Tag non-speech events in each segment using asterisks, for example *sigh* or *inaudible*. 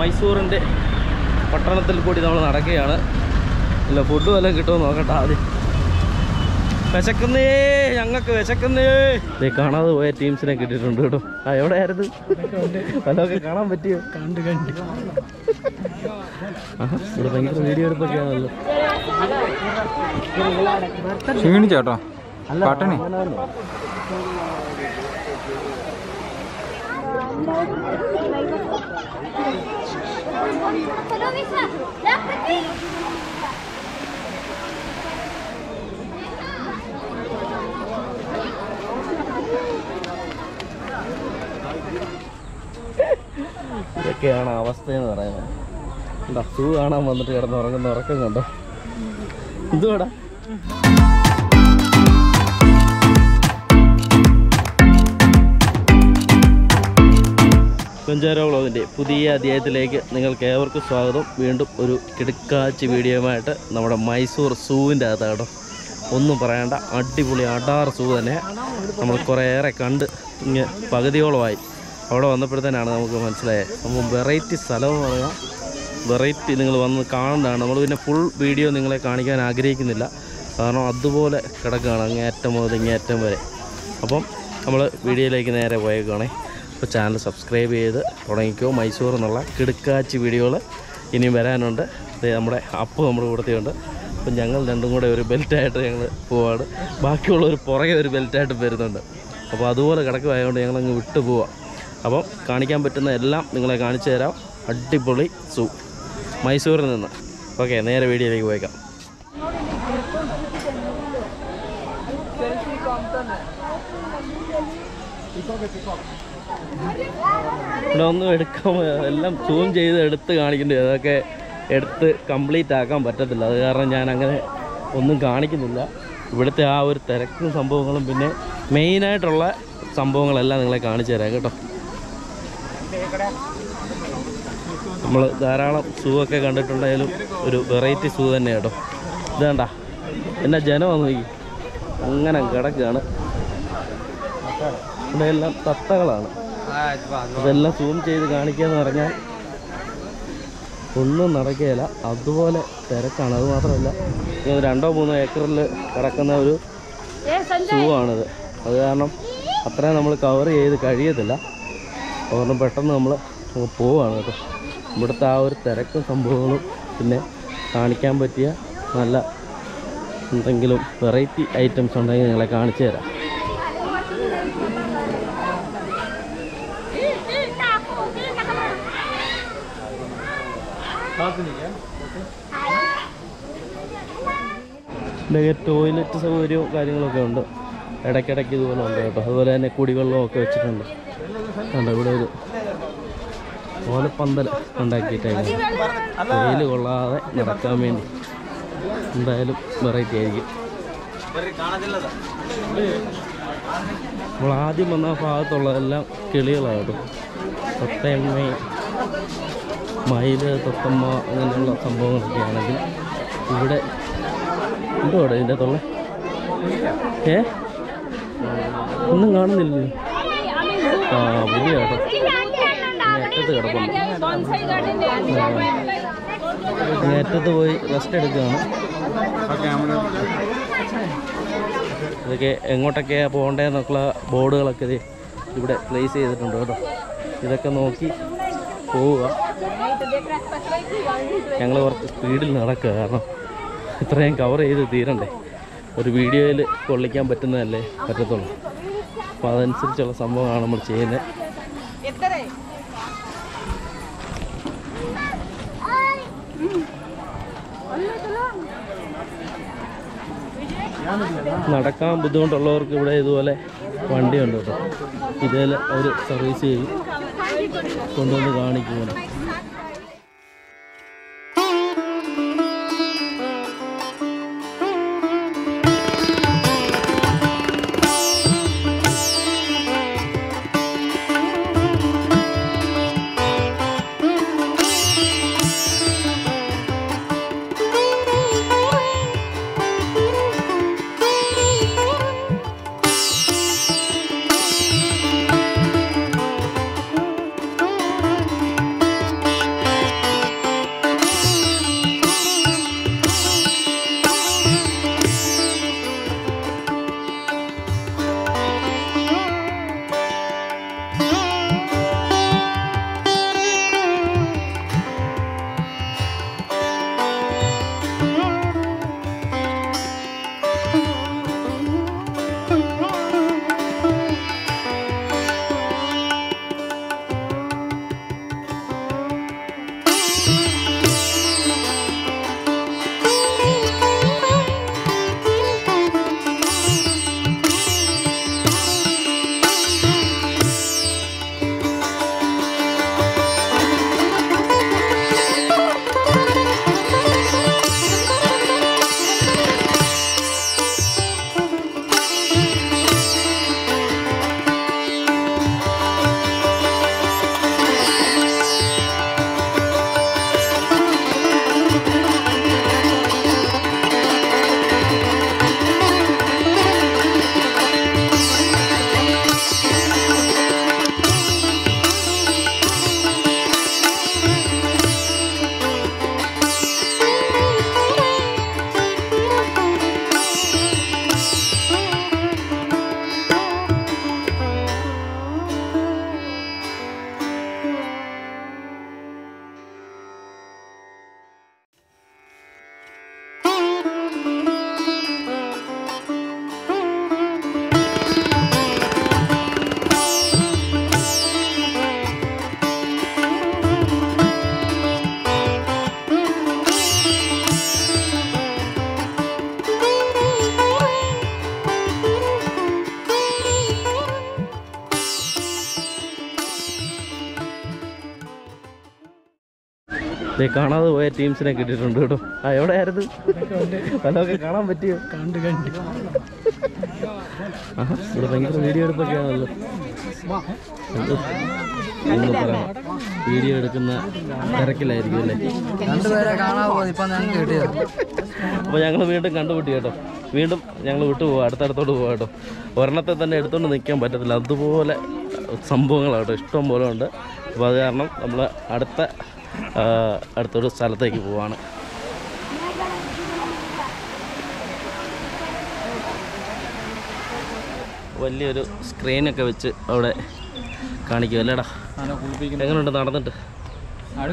മൈസൂറിന്റെ പട്ടണത്തിൽ കൂടി നമ്മൾ നടക്കുകയാണ്. ഇല്ല ഫുഡ് വല്ലതും കിട്ടുമോ നോക്കട്ടെ ആദ്യം. വിശക്കുന്നേ ഞങ്ങൾക്ക് വിശക്കുന്നേ. ദേ കാണാതെ പോയ ടീംസിനെ കിട്ടിയിട്ടുണ്ട് കേട്ടോ. ആ എവിടെയായിരുന്നു? അതൊക്കെ കാണാൻ പറ്റിയോ? കണ്ട് കണ്ട്. ആഹാ, ഇവിടെ ഭയങ്കര വീഡിയോ എടുപ്പൊക്കെയാണല്ലോ ക്ഷീണിച്ചോട്ടോ പട്ടണി? ഇതൊക്കെയാണ് അവസ്ഥ എന്ന് പറയുന്നത്. എന്താ സൂ കാണാൻ വന്നിട്ട് കിടന്ന് ഉറങ്ങുന്ന ഉറക്കം കണ്ടോ? എന്തുവാടാ? കുഞ്ചാരോ വ്ളോഗിന്റെ പുതിയ അധ്യായത്തിലേക്ക് നിങ്ങൾക്ക് ഏവർക്കും സ്വാഗതം. വീണ്ടും ഒരു കിടക്കാച്ചി വീഡിയോയുമായിട്ട് നമ്മുടെ മൈസൂർ സൂവിന്റെ അകത്താട്ടോ. ഒന്നും പറയണ്ട അടിപൊളി അടാർ സൂ തന്നെ. നമ്മൾ കുറേയേറെ കണ്ട് ഇങ്ങനെ പകുതിയോളമായി അവിടെ വന്നപ്പോഴത്തേനാണ് നമുക്ക് മനസ്സിലായത്. നമ്മൾ വെറൈറ്റി സ്ഥലം എന്ന് പറയാം. വെറൈറ്റി നിങ്ങൾ വന്ന് കാണേണ്ടതാണ് നമ്മൾ പിന്നെ ഫുൾ വീഡിയോ നിങ്ങളെ കാണിക്കാൻ ആഗ്രഹിക്കുന്നില്ല. കാരണം അതുപോലെ കിടക്കുകയാണ് അങ്ങേറ്റം മുതൽ ഇങ്ങേറ്റം വരെ. അപ്പം നമ്മൾ വീഡിയോയിലേക്ക് നേരെ പോയേക്കാണേ അപ്പോൾ ചാനൽ സബ്സ്ക്രൈബ് ചെയ്ത് തുടങ്ങിക്കോ. മൈസൂർ എന്നുള്ള കിടുക്കാച്ചി വീഡിയോകൾ ഇനിയും വരാനുണ്ട്. നമ്മുടെ അപ്പ് നമ്മുടെ കൂടത്തിയുണ്ട് അപ്പം ഞങ്ങൾ രണ്ടും കൂടെ ഒരു ബെൽറ്റായിട്ട് ഞങ്ങൾ പോവാണ്. ബാക്കിയുള്ളവർ പുറകെ ഒരു ബെൽറ്റായിട്ട് വരുന്നുണ്ട്. അപ്പോൾ അതുപോലെ കിടക്കുമായതുകൊണ്ട് ഞങ്ങളങ്ങ് വിട്ടു പോവാം. അപ്പം കാണിക്കാൻ പറ്റുന്ന എല്ലാം നിങ്ങളെ കാണിച്ചു തരാം. അടിപൊളി സൂ മൈസൂരിൽ നിന്ന്. ഓക്കെ നേരെ വീഡിയോയിലേക്ക് പോയേക്കാം. ഇവിടെ ഒന്നും എടുക്കാൻ എല്ലാം സൂം ചെയ്ത് എടുത്ത് കാണിക്കേണ്ടി വരും. അതൊക്കെ എടുത്ത് കംപ്ലീറ്റ് ആക്കാൻ പറ്റത്തില്ല. അത് കാരണം ഞാൻ അങ്ങനെ ഒന്നും കാണിക്കുന്നില്ല. ഇവിടുത്തെ ആ ഒരു തിരക്കും സംഭവങ്ങളും പിന്നെ മെയിനായിട്ടുള്ള സംഭവങ്ങളെല്ലാം നിങ്ങളെ കാണിച്ചു തരാം കേട്ടോ. നമ്മൾ ധാരാളം സൂ ഒക്കെ കണ്ടിട്ടുണ്ടെങ്കിലും ഒരു വെറൈറ്റി സൂ തന്നെ കേട്ടോ. ഇതേണ്ട. എന്നാ ജനം നോക്കി. അങ്ങനെ കിടക്കുകയാണ്. ഇവിടെ എല്ലാം തത്തകളാണ് അതെല്ലാം സൂം ചെയ്ത് കാണിക്കുക എന്ന് പറഞ്ഞാൽ ഒന്നും നടക്കുകയില്ല. അതുപോലെ തിരക്കാണ്. അത് മാത്രമല്ല ഇത് രണ്ടോ മൂന്നോ ഏക്കറിൽ കിടക്കുന്ന ഒരു സൂ ആണിത് അത് കാരണം അത്രയും നമ്മൾ കവർ ചെയ്ത് കഴിയത്തില്ല. അതുകൊണ്ട് പെട്ടെന്ന് നമ്മൾ പോവുകയാണ് പോവാണ് കേട്ടോ. ഇവിടുത്തെ ആ ഒരു തിരക്കും സംഭവങ്ങളും പിന്നെ കാണിക്കാൻ പറ്റിയ നല്ല എന്തെങ്കിലും വെറൈറ്റി ഐറ്റംസ് ഉണ്ടെങ്കിൽ നിങ്ങളെ കാണിച്ചു തരാം. ഇവിടെയൊക്കെ ടോയ്ലറ്റ് സൗകര്യവും കാര്യങ്ങളൊക്കെ ഉണ്ട്. ഇടയ്ക്കിടയ്ക്ക് ഇതുപോലെ ഉണ്ട് കേട്ടോ. അതുപോലെ തന്നെ കുടിവെള്ളവും ഒക്കെ വെച്ചിട്ടുണ്ട്. കണ്ടോ ഇവിടെ ഒരു ഓലപ്പന്തൽ ഉണ്ടാക്കിയിട്ടായിരുന്നു. വെയിൽ കൊള്ളാതെ നടക്കാൻ വേണ്ടി. എന്തായാലും വെറൈറ്റി ആയിരിക്കും. നമ്മൾ ആദ്യം വന്ന ഭാഗത്തുള്ളതെല്ലാം കിളികളാണ് കേട്ടോ. തത്തയമ്മ മയിൽ തൊത്തമ്മ അങ്ങനെയുള്ള സംഭവങ്ങളൊക്കെ ആണെങ്കിൽ ഇവിടെ എന്തോ അവിടെ ഇതിന്റെ തൊള്ള ഏ? ഒന്നും കാണുന്നില്ലല്ലോ. ആ പുതിയ കേട്ടോ. അറ്റത്ത് കിടപ്പുണ്ട്. അറ്റത്ത് പോയി റെസ്റ്റ് എടുക്കുകയാണ്. ഇതൊക്കെ എങ്ങോട്ടൊക്കെയാണ് പോകേണ്ടതെന്നൊക്കെയുള്ള ബോർഡുകളൊക്കെ ഇവിടെ പ്ലേസ് ചെയ്തിട്ടുണ്ട് കേട്ടോ. ഇതൊക്കെ നോക്കി പോവുക. ഞങ്ങൾ കുറച്ച് സ്പീഡിൽ നടക്കുക കാരണം ഇത്രയും കവർ ചെയ്ത് തീരണ്ടേ. ഒരു വീഡിയോയിൽ കൊള്ളിക്കാൻ പറ്റുന്നതല്ലേ പറ്റത്തുള്ളൂ. അപ്പോൾ അതനുസരിച്ചുള്ള സംഭവമാണ് നമ്മൾ ചെയ്യുന്നത്. നടക്കാൻ ബുദ്ധിമുട്ടുള്ളവർക്ക് ഇവിടെ ഇതുപോലെ വണ്ടിയുണ്ട് കേട്ടോ. ഇതിൽ അവർ സർവീസ് ചെയ്ത് കൊണ്ടുവന്ന് കാണിക്കുന്നു ദേ കാണാതെ പോയ ടീംസിനെ കിട്ടിയിട്ടുണ്ട് കേട്ടോ. ആ എവിടെയായിരുന്നു? അതൊക്കെ കാണാൻ പറ്റിയോ? കണ്ട് കണ്ട്. ആ ഇവിടെ ഭയങ്കര വീഡിയോ എടുപ്പൊക്കെയാണല്ലോ? പറയാം വീഡിയോ എടുക്കുന്ന തിരക്കിലായിരിക്കും അല്ലേ? അപ്പോൾ ഞങ്ങൾ വീണ്ടും കണ്ടുപിട്ടി കേട്ടോ. വീണ്ടും ഞങ്ങൾ വിട്ടു പോവാം അടുത്തടുത്തോട്ട് പോവാ കേട്ടോ. ഒരെണ്ണത്തെ തന്നെ എടുത്തുകൊണ്ട് നിൽക്കാൻ പറ്റത്തില്ല. അതുപോലെ സംഭവങ്ങളാണ് കേട്ടോ ഇഷ്ടം പോലെ ഉണ്ട്. അപ്പോൾ അത് കാരണം നമ്മൾ അടുത്ത അടുത്തൊരു സ്ഥലത്തേക്ക് പോവാണ്. വലിയൊരു സ്ക്രീനൊക്കെ വെച്ച് അവിടെ കാണിക്കും അല്ലേടാ? എങ്ങനെയുണ്ട് നടന്നിട്ട്? *laughs*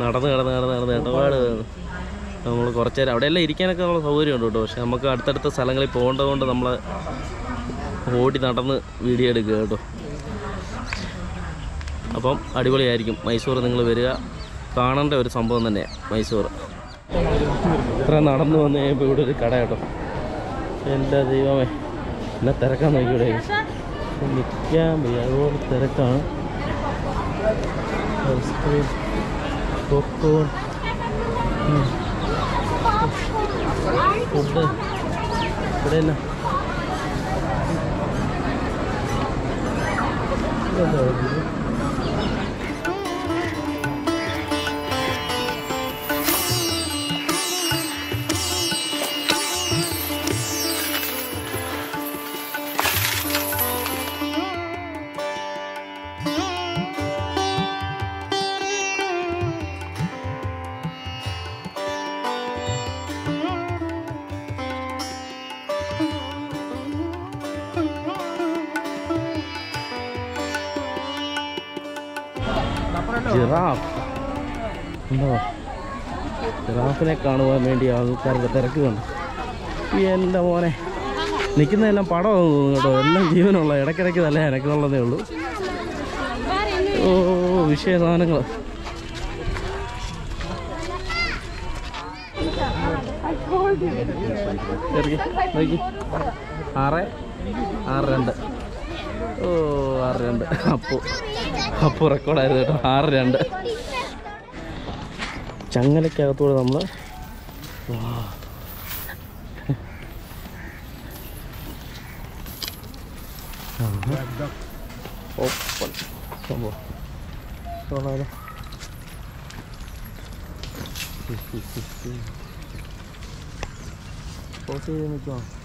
നടന്ന് കിടന്ന് കിടന്ന് കിടന്ന് ഇടപാട് നമ്മൾ കുറച്ച് നേരം അവിടെയെല്ലാം ഇരിക്കാനൊക്കെ ഉള്ള സൗകര്യമുണ്ട് കേട്ടോ. പക്ഷെ നമുക്ക് അടുത്തടുത്ത സ്ഥലങ്ങളിൽ പോകേണ്ടതുകൊണ്ട് നമ്മൾ ഓടി നടന്ന് വീഡിയോ എടുക്കുക കേട്ടോ. അപ്പം അടിപൊളിയായിരിക്കും. മൈസൂർ നിങ്ങൾ വരിക. കാണേണ്ട ഒരു സംഭവം തന്നെയാണ് മൈസൂർ. ഇത്ര നടന്നു വന്നു കഴിയുമ്പോൾ ഇവിടെ ഒരു കട കേട്ടോ. എന്റെ ദൈവമേ. എന്നെ തിരക്കാൻ നോക്കിയൂടെ നിൽക്കാൻ വയ്യ. അതുപോലെ തിരക്കാണ്. ഐസ്ക്രീം പോപ്കോൺ ഫുഡ് ഇവിടെ ഇതെന്താ? ജിറാഫിനെ കാണുവാൻ വേണ്ടി ആൾക്കാരുടെ തിരക്ക് കണ്ടു എന്റെ മോനെ. നിൽക്കുന്നതെല്ലാം പടം കേട്ടോ. എല്ലാം ജീവനുള്ള ഇടയ്ക്കിടയ്ക്ക് നല്ല എനക്കുള്ളതേ ഉള്ളൂ. ഓ വിഷയ സാധനങ്ങൾ ആറ് ആറ് രണ്ട്. ഓ ആറ് രണ്ട്. അപ്പു. അപ്പു റെക്കോർഡായിരുന്നു കേട്ടോ. ആറ് രണ്ട്. ചങ്ങലക്കകത്തൂടെ നമ്മൾ ഓപ്പൺ. സംഭവം. കൊള്ളാലോ. പോസ് ചെയ്ത്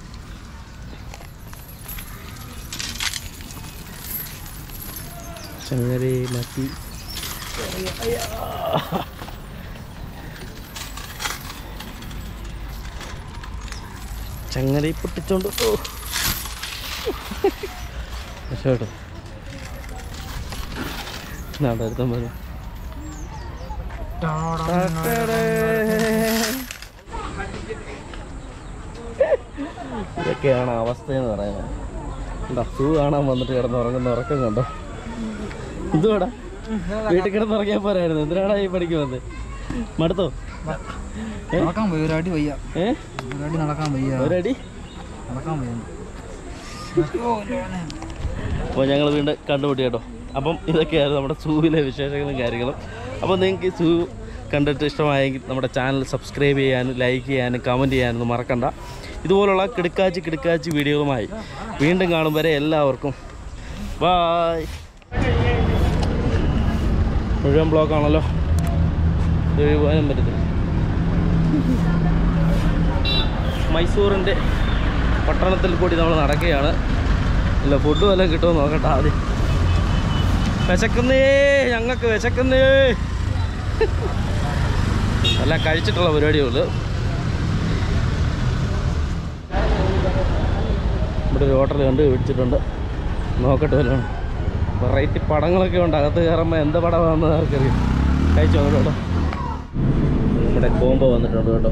നിൽക്കുമോ ചങ്ങരെ Ayah. ചങ്ങരയിൽ പൊട്ടിച്ചോണ്ട്. ഓ. രക്ഷപ്പെട്ടു. നാടടുത്തം വരും ഇതൊക്കെയാണ് അവസ്ഥ എന്ന് പറയുന്നത്. എന്താ സൂ കാണാൻ വന്നിട്ട് കിടന്ന് ഉറങ്ങുന്ന ഉറക്കം കണ്ടോ? ഇതുവാടാ വീട്ടിൽ കിടന്ന് ഇറങ്ങിയാൽ പോരായിരുന്നു. എന്തിനാടാ ഈ പണിക്ക് വന്നത് മടുത്തോ? നടക്കാൻ വയ്യ ഒരടി വയ്യ. ഏ? ഒരടി നടക്കാൻ വയ്യ. ഒരടി? നടക്കാൻ വയ്യ. അപ്പോൾ ഞങ്ങൾ വീണ്ടും കണ്ടുപിട്ടി കേട്ടോ. അപ്പം ഇതൊക്കെയായിരുന്നു നമ്മുടെ സൂവിലെ വിശേഷങ്ങളും കാര്യങ്ങളും. അപ്പോൾ നിങ്ങൾക്ക് സൂ കണ്ടിട്ട് ഇഷ്ടമായെങ്കിൽ നമ്മുടെ ചാനൽ സബ്സ്ക്രൈബ് ചെയ്യാനും ലൈക്ക് ചെയ്യാനും കമന്റ് ചെയ്യാനും മറക്കണ്ട. ഇതുപോലുള്ള കിടുക്കാച്ചി കിടുക്കാച്ചി വീഡിയോകളുമായി വീണ്ടും കാണും വരെ എല്ലാവർക്കും. ബായ്. മുഴുവൻ ബ്ലോക്കാണല്ലോ. ആണല്ലോ പോകാനും പറ്റത്തില്ല. മൈസൂറിന്റെ പട്ടണത്തിൽ കൂടി നമ്മൾ നടക്കുകയാണ്. ഇല്ല ഫുഡ് വല്ലതും കിട്ടുമോ നോക്കട്ടെ ആദ്യം. വിശക്കുന്നേ ഞങ്ങൾക്ക് വിശക്കുന്നേ. എല്ലാം കഴിച്ചിട്ടുള്ള പരിപാടിയുള്ളൂ ഇവിടെ ഒരു ഹോട്ടൽ കണ്ട് വിളിച്ചിട്ടുണ്ട് നോക്കട്ടെ വല്ലതും. വെറൈറ്റി പടങ്ങളൊക്കെ ഉണ്ട്. അകത്ത് കയറുമ്പോൾ എന്ത് പടമാണെന്ന് ആർക്കറിയാം. കഴിച്ചു വന്നു കേട്ടോ നമ്മുടെ കോംബോ വന്നിട്ടുണ്ട് കേട്ടോ.